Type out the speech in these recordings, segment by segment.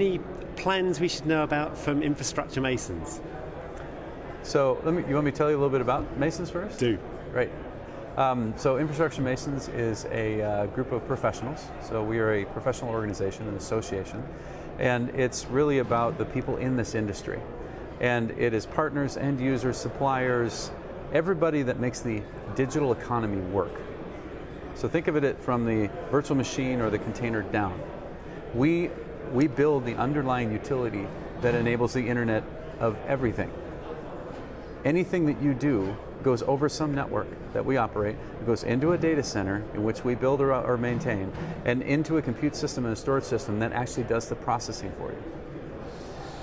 any plans we should know about from infrastructure masons? So, let me, you want me to tell you a little bit about Masons first? Do. Great. Um, so, Infrastructure Masons is a uh, group of professionals. So, we are a professional organization, an association, and it's really about the people in this industry. And it is partners, end users, suppliers, everybody that makes the digital economy work. So, think of it from the virtual machine or the container down. We, we build the underlying utility that enables the internet of everything anything that you do goes over some network that we operate, goes into a data center in which we build or, or, maintain, and into a compute system and a storage system that actually does the processing for you.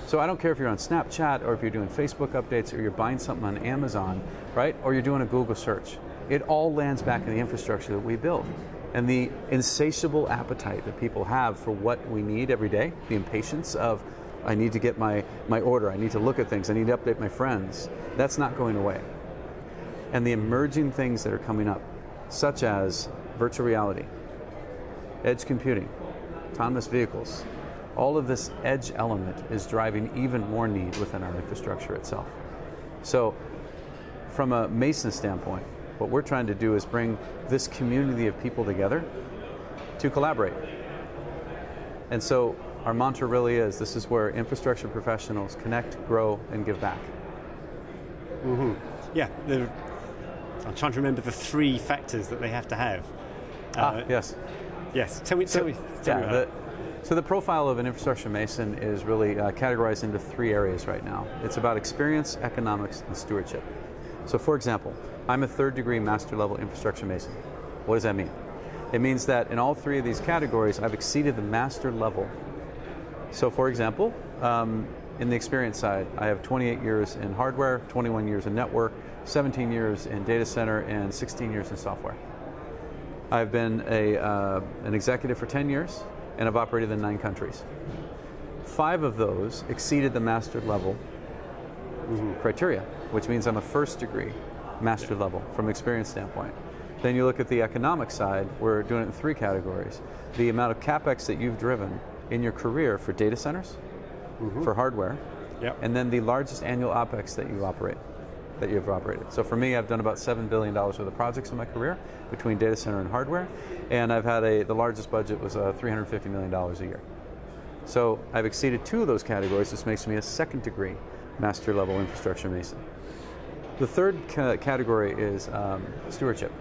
So I don't care if you're on Snapchat or if you're doing Facebook updates or you're buying something on Amazon, right? Or you're doing a Google search. It all lands back in the infrastructure that we build. And the insatiable appetite that people have for what we need every day, the impatience of I need to get my, my order, I need to look at things, I need to update my friends. That's not going away. And the emerging things that are coming up, such as virtual reality, edge computing, autonomous vehicles, all of this edge element is driving even more need within our infrastructure itself. So, from a Mason standpoint, what we're trying to do is bring this community of people together to collaborate. And so, our mantra really is this is where infrastructure professionals connect, grow, and give back. Mm-hmm. Yeah, I'm trying to remember the three factors that they have to have. Ah, uh, yes. Yes, tell me, so, tell me. Tell yeah, me the, so the profile of an infrastructure mason is really uh, categorized into three areas right now. It's about experience, economics, and stewardship. So for example, I'm a third degree master level infrastructure mason. What does that mean? It means that in all three of these categories, I've exceeded the master level so for example, um, in the experience side, I have 28 years in hardware, 21 years in network, 17 years in data center, and 16 years in software. I've been a, uh, an executive for 10 years, and I've operated in nine countries. Five of those exceeded the master level mm-hmm. criteria, which means I'm a first degree master level from experience standpoint. Then you look at the economic side, we're doing it in three categories. The amount of capex that you've driven in your career for data centers, mm-hmm. for hardware, yep. and then the largest annual OPEX that you operate, that you've operated. So for me, I've done about $7 billion worth of projects in my career between data center and hardware, and I've had a, the largest budget was uh, $350 million a year. So I've exceeded two of those categories, this makes me a second degree master level infrastructure mason. The third ca- category is um, stewardship.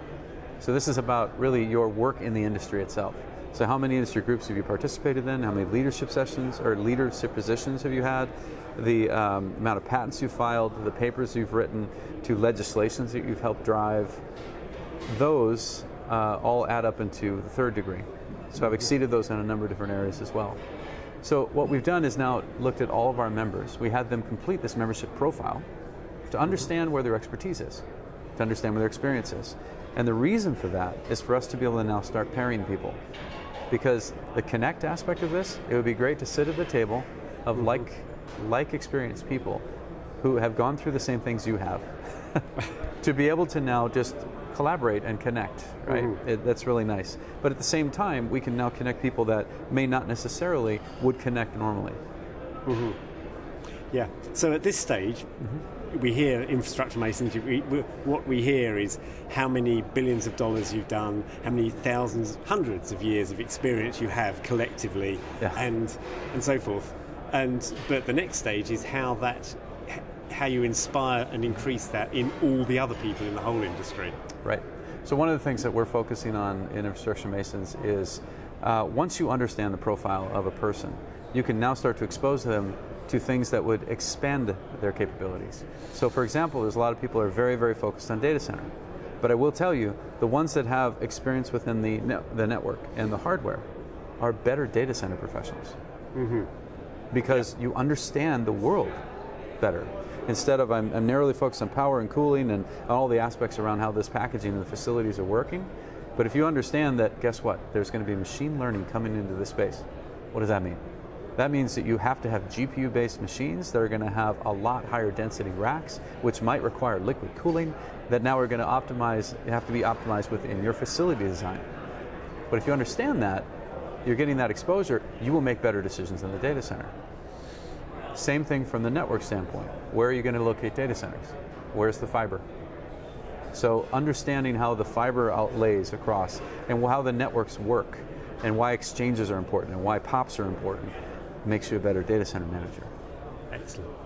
So this is about really your work in the industry itself. So how many industry groups have you participated in? How many leadership sessions or leadership positions have you had? The um, amount of patents you've filed, the papers you've written, to legislations that you've helped drive, those uh, all add up into the third degree. So I've exceeded those in a number of different areas as well. So what we've done is now looked at all of our members. We had them complete this membership profile to understand where their expertise is, to understand where their experience is. And the reason for that is for us to be able to now start pairing people because the connect aspect of this, it would be great to sit at the table of mm-hmm. like like experienced people who have gone through the same things you have to be able to now just collaborate and connect right mm-hmm. it, that's really nice but at the same time we can now connect people that may not necessarily would connect normally mm-hmm. yeah so at this stage mm-hmm we hear infrastructure masons, we, we, what we hear is how many billions of dollars you've done, how many thousands, hundreds of years of experience you have collectively, yeah. and and so forth. And but the next stage is how that how you inspire and increase that in all the other people in the whole industry. Right. So one of the things that we're focusing on in infrastructure masons is uh, once you understand the profile of a person, you can now start to expose them to things that would expand their capabilities. So for example, there's a lot of people who are very, very focused on data center. But I will tell you, the ones that have experience within the, the network and the hardware are better data center professionals. Mm-hmm. Because you understand the world better. Instead of I'm, I'm narrowly focused on power and cooling and all the aspects around how this packaging and the facilities are working. But if you understand that, guess what? There's going to be machine learning coming into this space. What does that mean? That means that you have to have GPU based machines that are going to have a lot higher density racks, which might require liquid cooling, that now are going to optimize, have to be optimized within your facility design. But if you understand that, you're getting that exposure, you will make better decisions in the data center. Same thing from the network standpoint. Where are you going to locate data centers? Where's the fiber? So understanding how the fiber outlays across and how the networks work and why exchanges are important and why POPs are important makes you a better data center manager. Excellent.